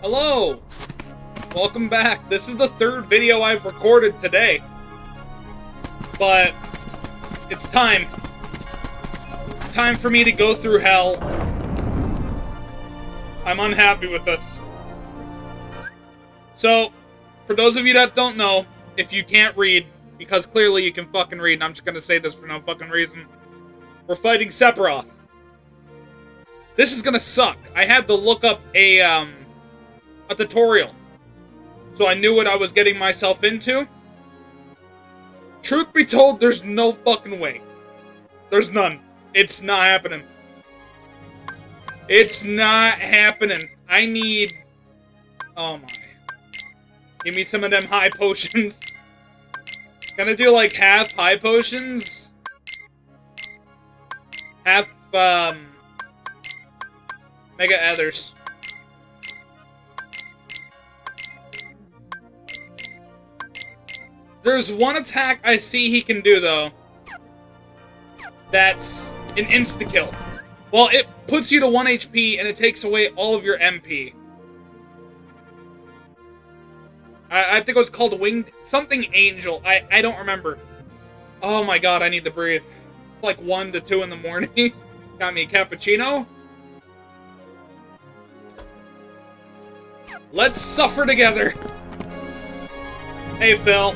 Hello! Welcome back. This is the third video I've recorded today. But it's time. It's time for me to go through hell. I'm unhappy with this. So, for those of you that don't know, if you can't read, because clearly you can fucking read, and I'm just gonna say this for no fucking reason, we're fighting Sephiroth. This is gonna suck. I had to look up a, um, a tutorial. So I knew what I was getting myself into. Truth be told, there's no fucking way. There's none. It's not happening. It's not happening. I need... Oh my. Give me some of them high potions. Gonna do like half high potions? Half, um... Mega Ethers. There's one attack I see he can do, though. That's an insta-kill. Well, it puts you to 1 HP, and it takes away all of your MP. I, I think it was called Winged... Something Angel. I, I don't remember. Oh my god, I need to breathe. It's like 1 to 2 in the morning. Got me a cappuccino. Let's suffer together. Hey, Phil.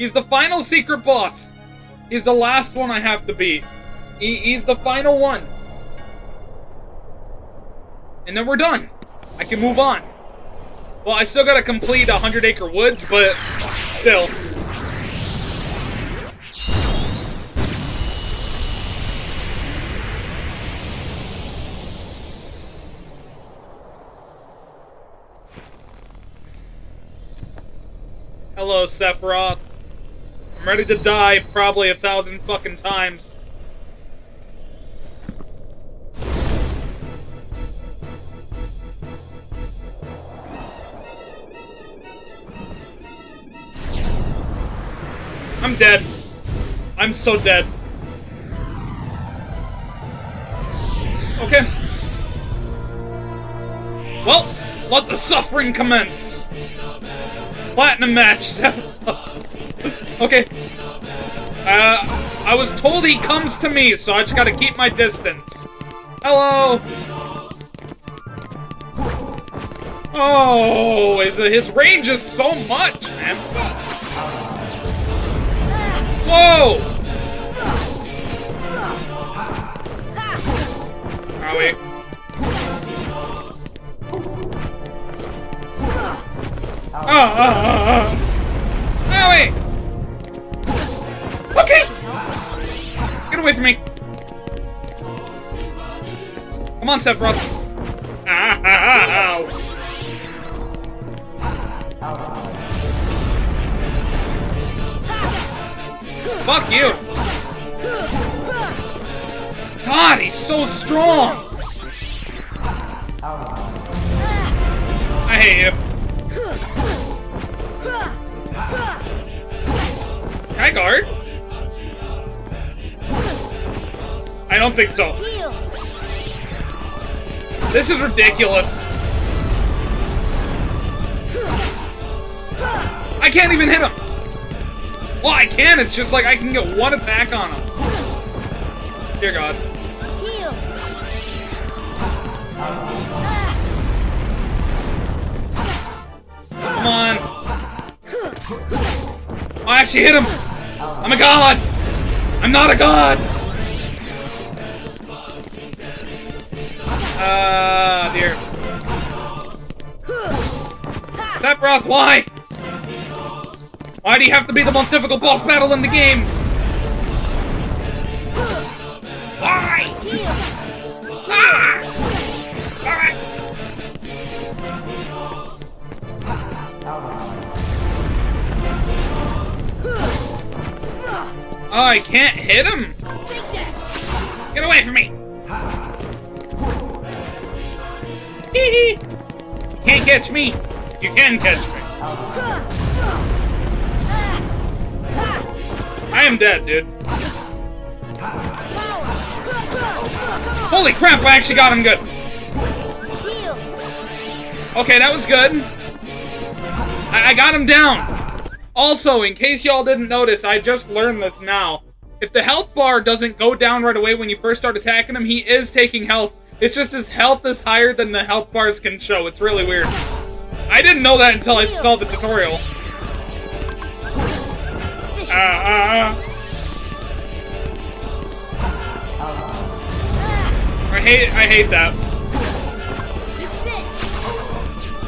He's the final secret boss. He's the last one I have to beat. He, he's the final one. And then we're done. I can move on. Well, I still gotta complete 100 Acre Woods, but still. Hello, Sephiroth. I'm ready to die probably a thousand fucking times. I'm dead. I'm so dead. Okay. Well, let the suffering commence. Platinum match. okay. Uh, I was told he comes to me, so I just gotta keep my distance. Hello! Oh, his, his range is so much, man. Whoa! Are we? Ah, ah, ah, ah. Owie! Get away from me! Come on, Sephiroth! Ah, ah, ah, ow. Fuck you! God, he's so strong! I hate you. Can I guard? Don't think so. This is ridiculous. I can't even hit him. Well, I can. It's just like I can get one attack on him. Dear God. Come on. I actually hit him. I'm a god. I'm not a god. Ah, uh, dear. Sephiroth, why? Why do you have to be the most difficult boss battle in the game? Why? Ah! Alright. Oh, I can't hit him? Get away from me! You can't catch me! You can catch me! I am dead, dude. Holy crap, I actually got him good! Okay, that was good. I, I got him down. Also, in case y'all didn't notice, I just learned this now. If the health bar doesn't go down right away when you first start attacking him, he is taking health. It's just his health is higher than the health bars can show. It's really weird. I didn't know that until I saw the tutorial. Ah, ah. I hate I hate that.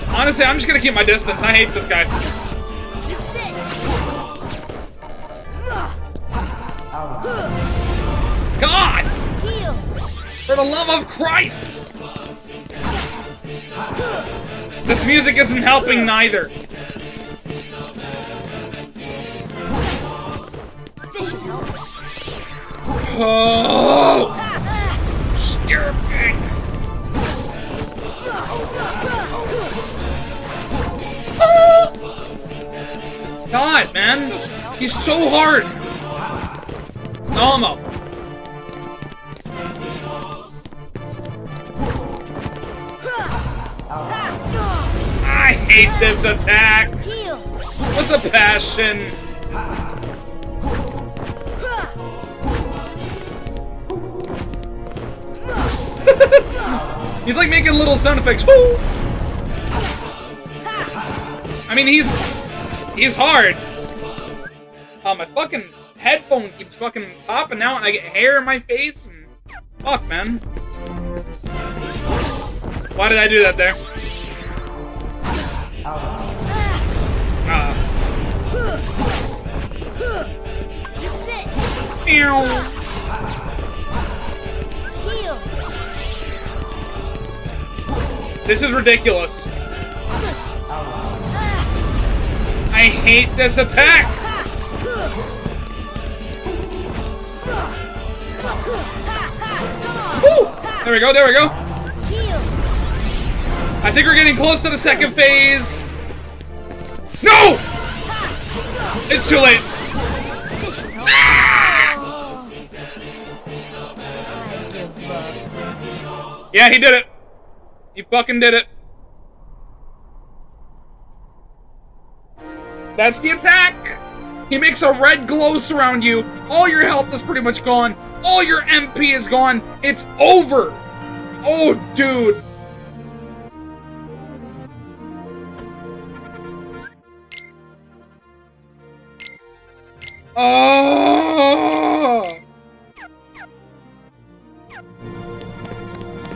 Honestly, I'm just gonna keep my distance. I hate this guy. God! For the love of Christ! This music isn't helping neither. Oh! Stupid! Ah! God, man! He's so hard! Almost. This attack! With a passion! he's like making little sound effects. I mean, he's... He's hard. Oh, my fucking headphone keeps fucking popping out and I get hair in my face and... Fuck, man. Why did I do that there? Ah. This is ridiculous. I hate this attack! Woo! There we go, there we go. I think we're getting close to the second phase. No! It's too late. Yeah, he did it. He fucking did it. That's the attack! He makes a red glow surround you. All your health is pretty much gone. All your MP is gone. It's over. Oh, dude. Oh!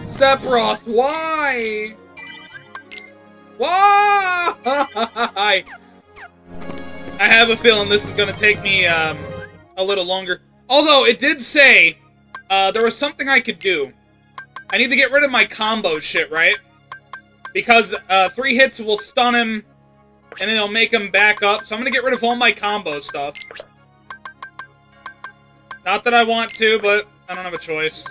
Sephiroth, why? Why? I have a feeling this is going to take me um, a little longer. Although, it did say uh, there was something I could do. I need to get rid of my combo shit, right? Because uh, three hits will stun him, and it'll make him back up. So I'm going to get rid of all my combo stuff. Not that I want to, but I don't have a choice.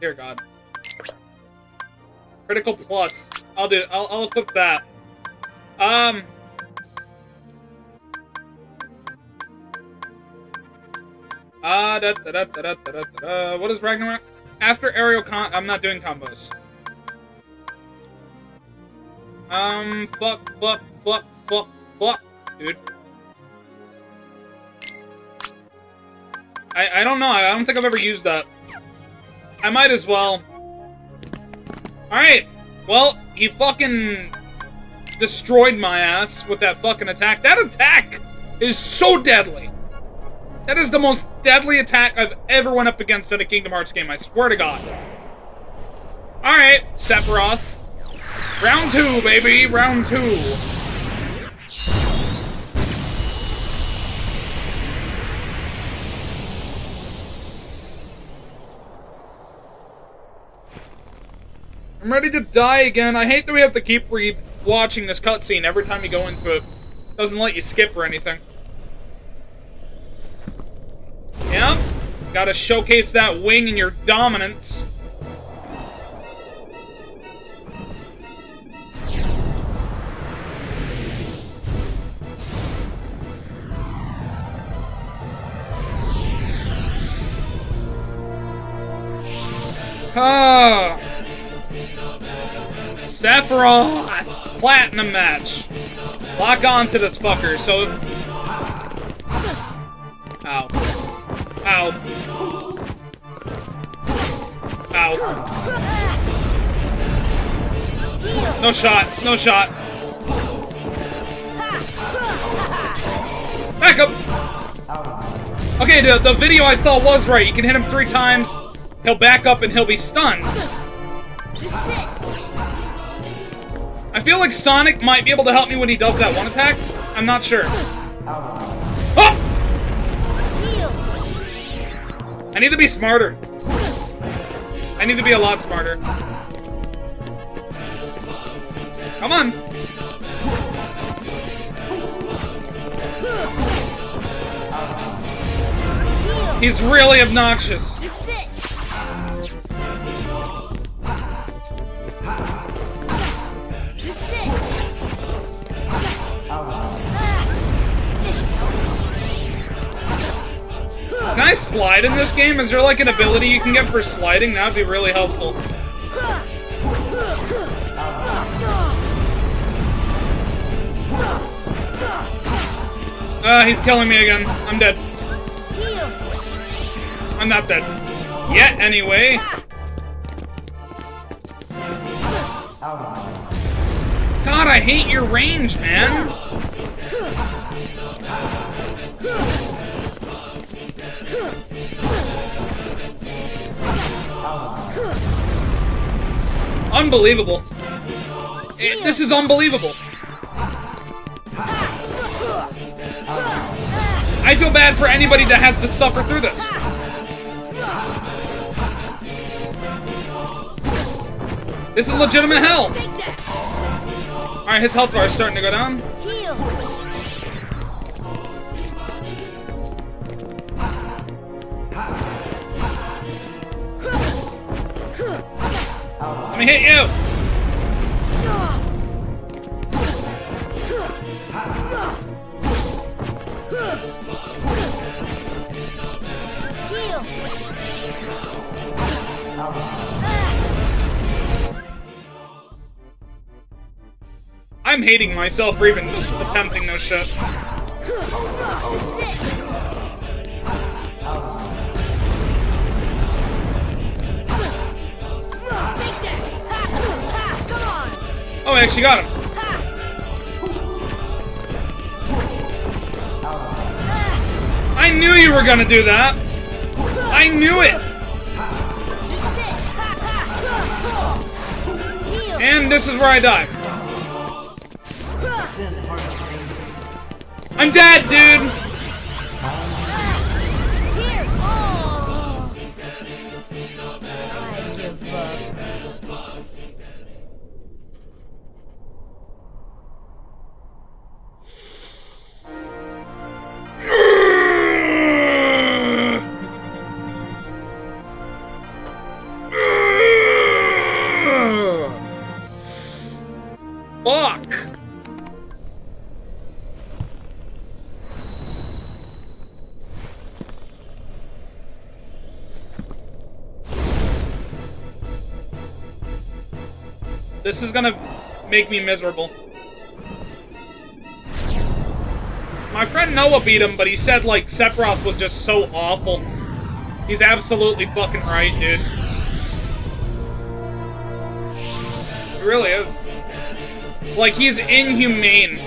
Dear God. Critical plus. I'll do. I'll, I'll equip that. Um. Ah, da, da, da, da, da, da, da. What is Ragnarok? After aerial con- I'm not doing combos. Um, fuck, fuck, fuck, fuck, fuck, dude. I, I don't know. I don't think I've ever used that. I might as well. Alright. Well, he fucking destroyed my ass with that fucking attack. That attack is so deadly. That is the most deadly attack I've ever went up against in a Kingdom Hearts game, I swear to God. Alright, Sephiroth. Round two, baby, round two. I'm ready to die again. I hate that we have to keep re watching this cutscene every time you go into it. Doesn't let you skip or anything. Yep. Gotta showcase that wing and your dominance. Ah. Sephiroth! Platinum match. Lock on to this fucker, so... Ow. Ow. Ow. No shot. No shot. Back up! Okay, the, the video I saw was right. You can hit him three times, he'll back up and he'll be stunned. I feel like Sonic might be able to help me when he does that one attack. I'm not sure. Oh! I need to be smarter. I need to be a lot smarter. Come on. He's really obnoxious. Slide in this game? Is there like an ability you can get for sliding? That would be really helpful. Uh, he's killing me again. I'm dead. I'm not dead. Yet, anyway. God, I hate your range, man. Unbelievable. It, this is unbelievable. I feel bad for anybody that has to suffer through this. This is legitimate hell. Alright, his health bar is starting to go down. Hit you! I'm hating myself for even attempting this shit. Oh, I actually got him. I knew you were gonna do that. I knew it. And this is where I die. I'm dead, dude. This is gonna make me miserable. My friend Noah beat him, but he said, like, Sephiroth was just so awful. He's absolutely fucking right, dude. He really is. Like, he's inhumane.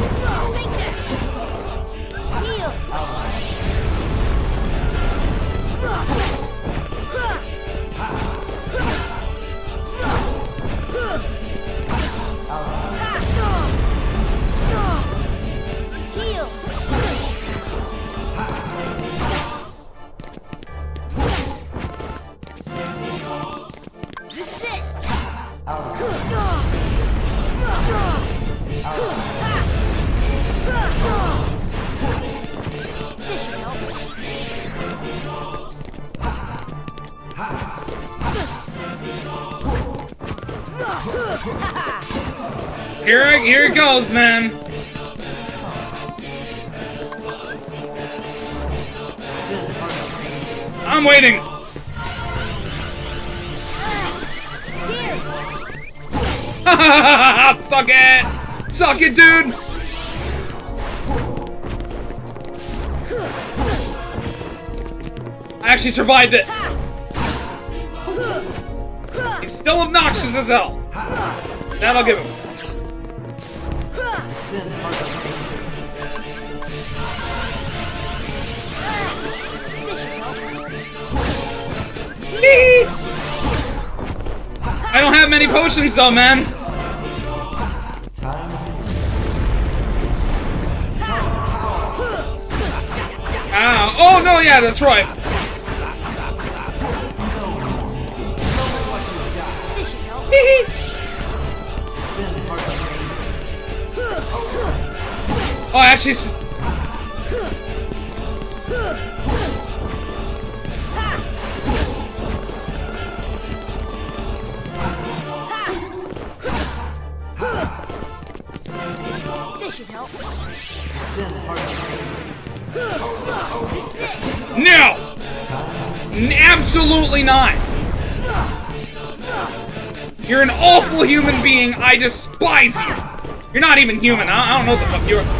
No, goes, man. I'm waiting. Suck it. Suck it, dude. I actually survived it. He's still obnoxious as hell. That I'll give him. I don't have many potions though, man. Ah, oh no, yeah, that's right. Hee Oh, actually, This should help. No, absolutely not. You're an awful human being. I despise you. You're not even human. I, I don't know what the fuck you are.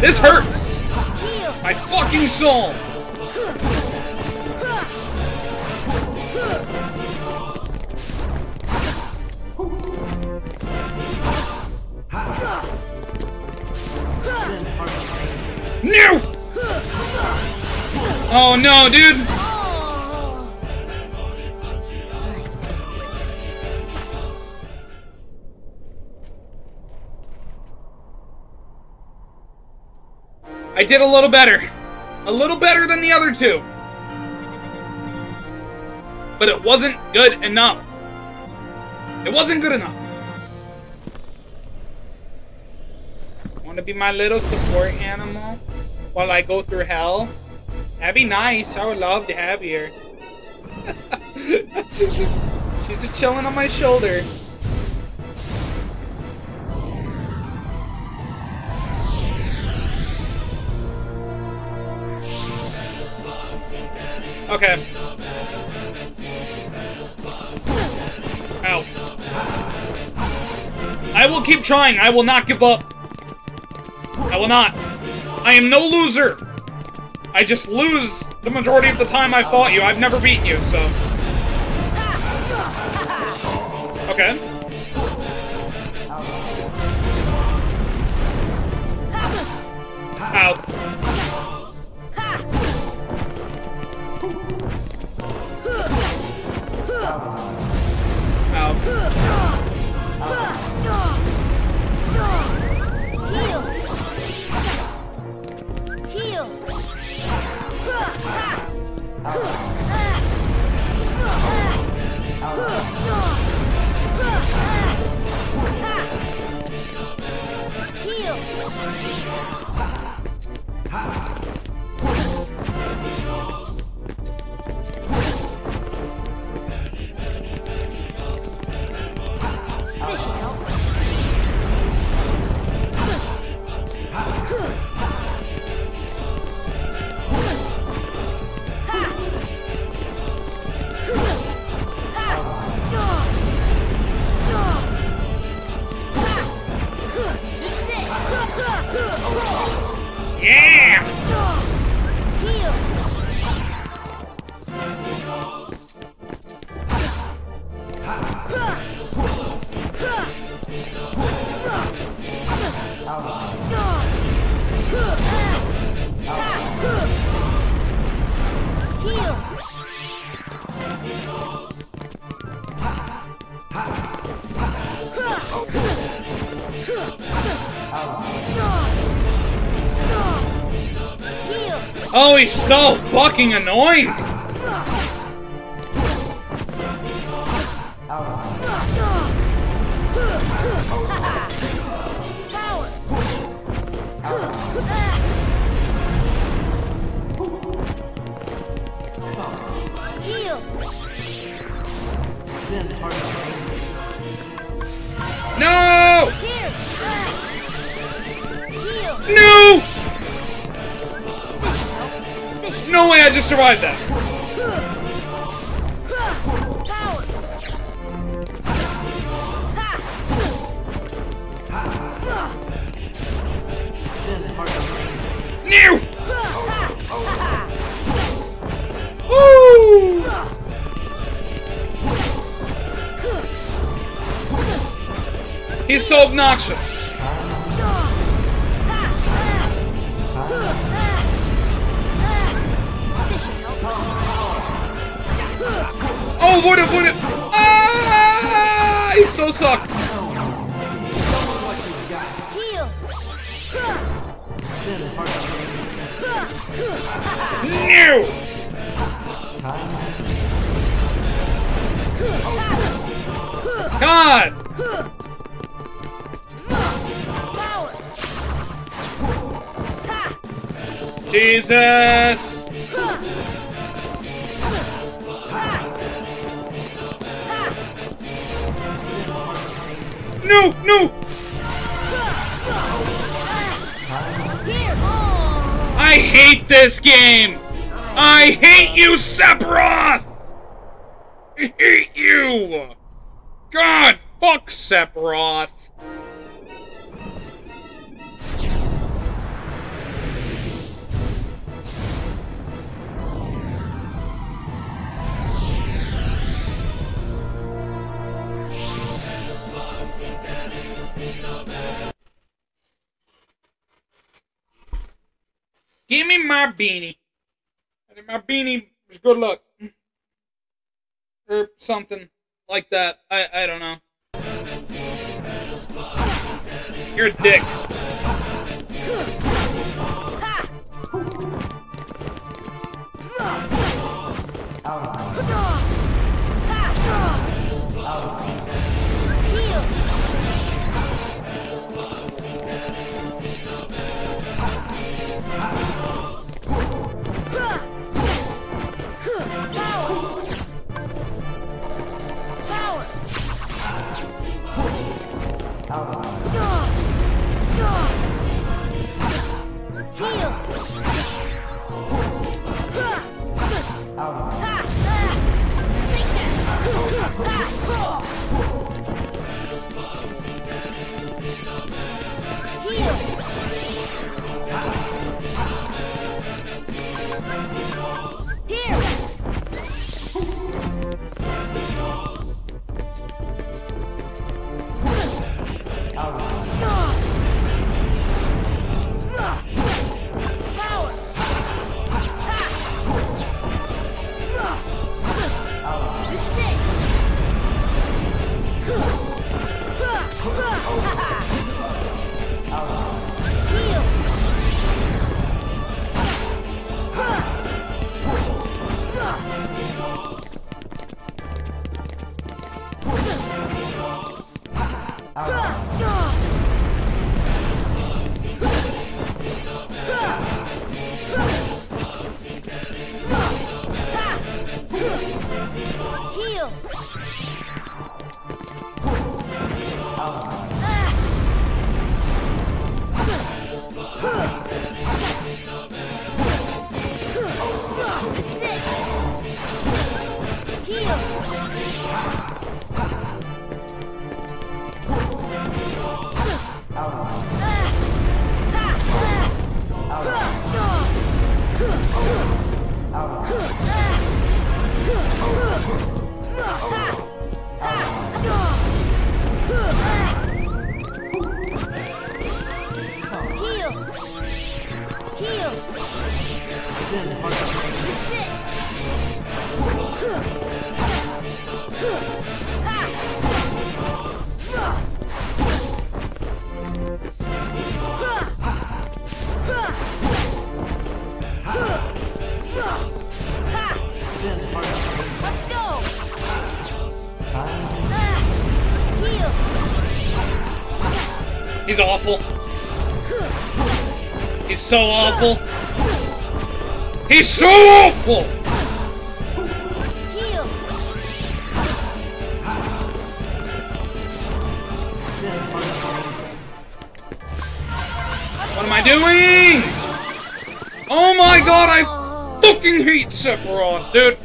This hurts! My fucking soul! No! Oh no, dude! I did a little better. A little better than the other two. but it wasn't good enough. It wasn't good enough. Want to be my little support animal while I go through hell? That'd be nice. I would love to have you. she's, just, she's just chilling on my shoulder. Okay. Ow. I will keep trying. I will not give up. I will not. I am no loser. I just lose the majority of the time I fought you. I've never beaten you, so. Okay. Oh, he's so fucking annoying! No! No! No way I just survived that. Woo! He's so obnoxious. Avoid it, avoid it! Ah! He's so sucked. No! God! Jesus! No, no! I hate this game! I hate you, Sephiroth! I hate you! God, fuck Sephiroth! Give me my beanie. My beanie was good luck. Or something like that. I, I don't know. You're a dick. so awful. He's so awful! What am I doing? Oh my god, I fucking hate Sephiroth, dude!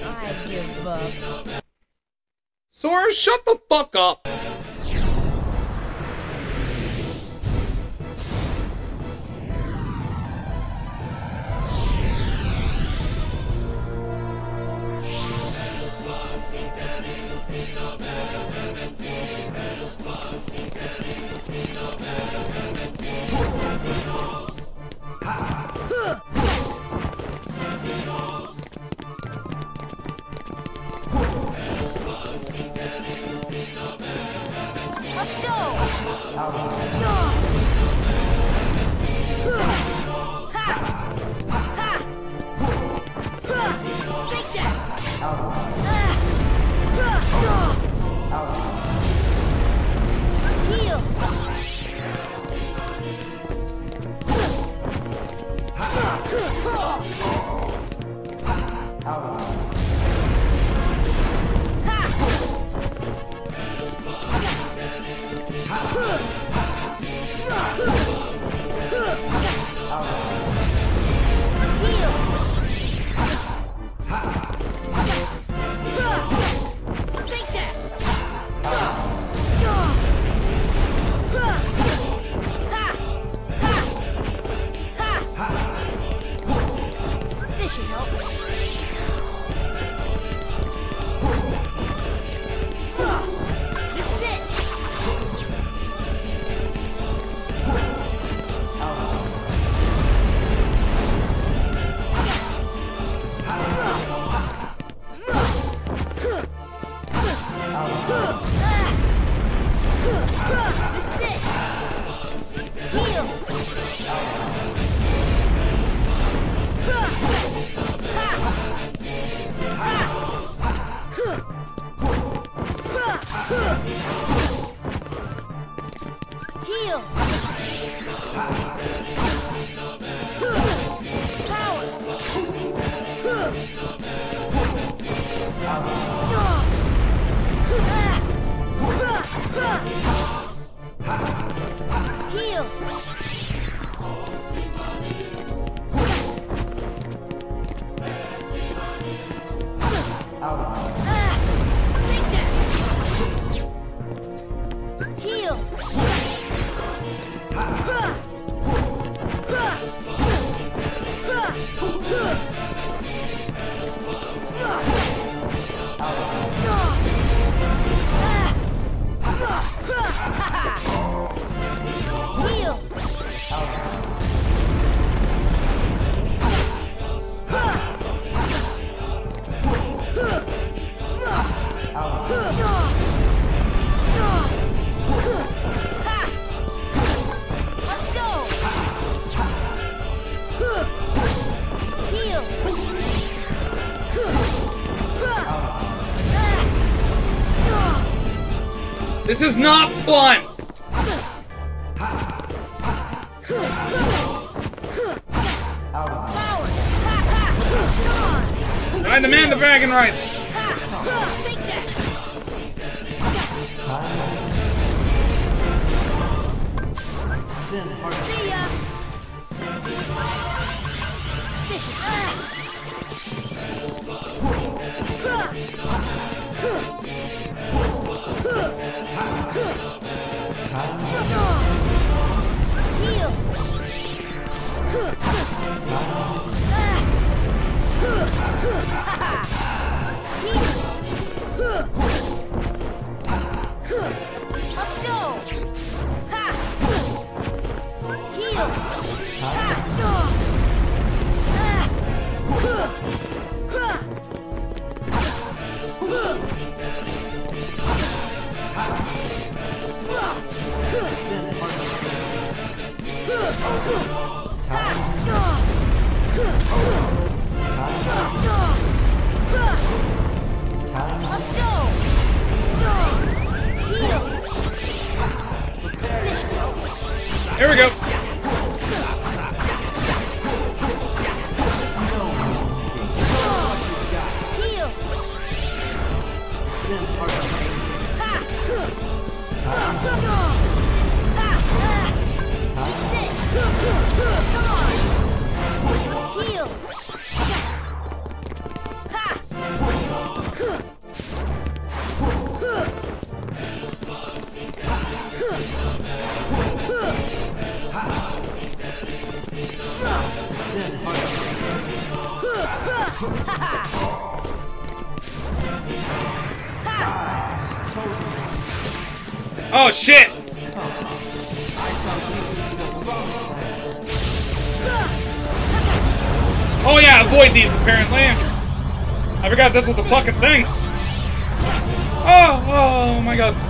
Sora, shut the is not fun! Oh shit! Oh yeah, avoid these apparently. I forgot this was the fucking thing. Oh, oh, oh my god.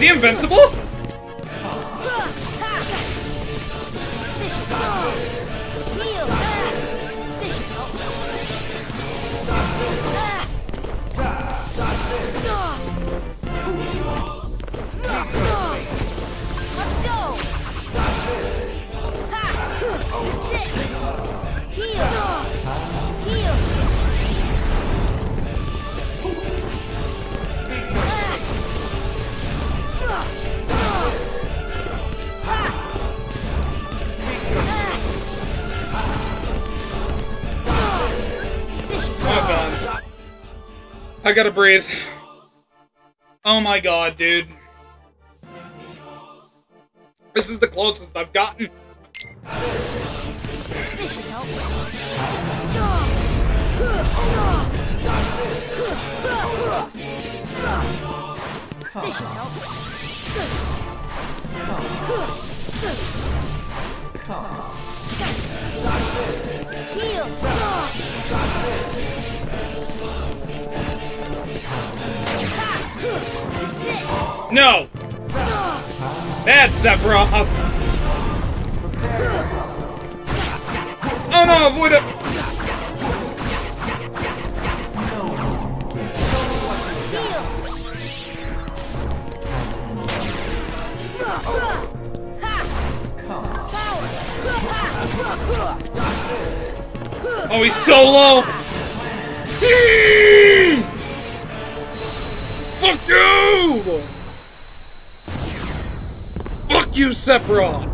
Is he invincible? I gotta breathe. Oh my god, dude. This is the closest I've gotten. Heal. No! That's Sephiroth! Oh no, avoid it! Oh, he's so low! Fuck you! You, Sephiroth!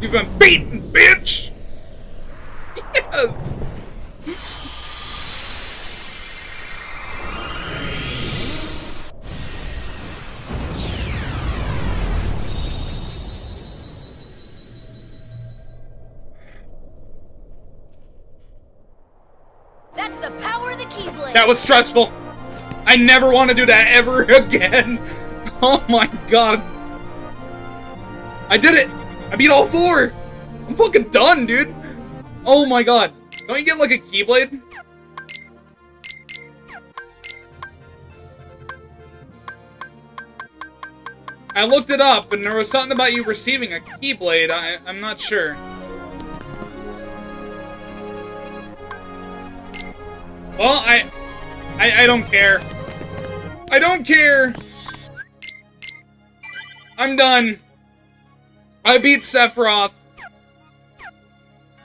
You've been beaten, bitch! Yes! That's the power of the Keyblade. That was stressful. I never want to do that ever again. Oh my god. I did it! I beat all four! I'm fucking done, dude! Oh my god. Don't you get like a Keyblade? I looked it up, and there was something about you receiving a Keyblade. I, I'm not sure. Well, I, I... I don't care. I don't care! I'm done. I beat Sephiroth.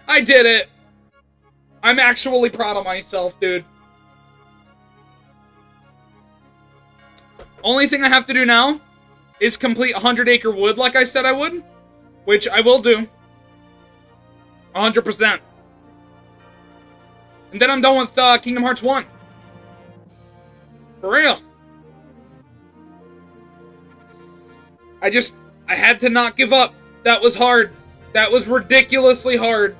I did it. I'm actually proud of myself, dude. Only thing I have to do now is complete 100 Acre Wood like I said I would, which I will do. 100%. And then I'm done with uh, Kingdom Hearts 1. For real. I just, I had to not give up. That was hard. That was ridiculously hard.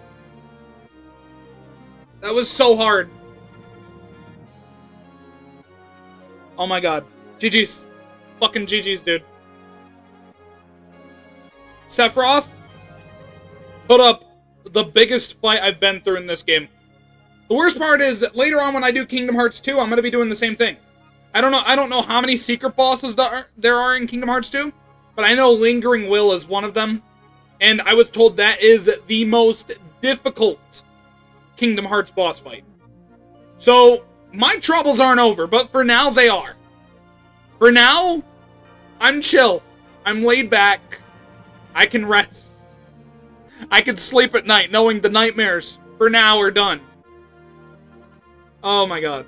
That was so hard. Oh my god. GG's. Fucking GG's, dude. Sephiroth put up the biggest fight I've been through in this game. The worst part is that later on when I do Kingdom Hearts 2, I'm going to be doing the same thing. I don't know I don't know how many secret bosses there are, there are in Kingdom Hearts 2, but I know Lingering Will is one of them. And I was told that is the most difficult Kingdom Hearts boss fight. So, my troubles aren't over, but for now they are. For now, I'm chill. I'm laid back. I can rest. I can sleep at night knowing the nightmares, for now, are done. Oh my god.